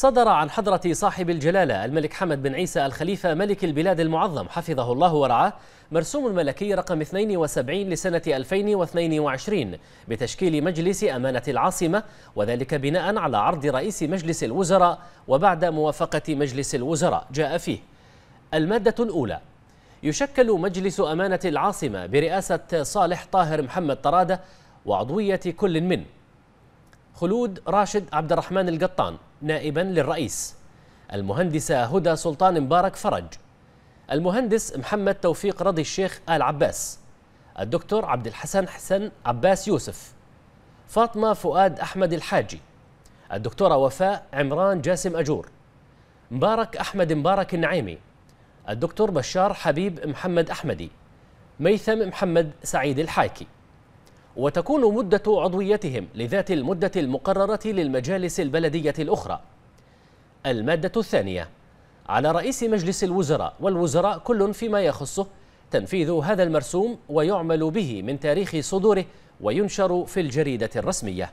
صدر عن حضرة صاحب الجلالة الملك حمد بن عيسى الخليفة ملك البلاد المعظم حفظه الله ورعاه مرسوم الملكي رقم 72 لسنة 2022 بتشكيل مجلس أمانة العاصمة وذلك بناء على عرض رئيس مجلس الوزراء وبعد موافقة مجلس الوزراء جاء فيه. المادة الأولى يشكل مجلس أمانة العاصمة برئاسة صالح طاهر محمد طرادة وعضوية كل من خلود راشد عبد الرحمن القطان نائبا للرئيس. المهندسة هدى سلطان مبارك فرج. المهندس محمد توفيق رضي الشيخ آل عباس. الدكتور عبد الحسن حسن عباس يوسف. فاطمة فؤاد أحمد الحاجي. الدكتورة وفاء عمران جاسم أجور. مبارك أحمد مبارك النعيمي. الدكتور بشار حبيب محمد أحمدي. ميثم محمد سعيد الحايكي وتكون مدة عضويتهم لذات المدة المقررة للمجالس البلدية الأخرى. المادة الثانية على رئيس مجلس الوزراء والوزراء كل فيما يخصه تنفيذ هذا المرسوم ويعمل به من تاريخ صدوره وينشر في الجريدة الرسمية.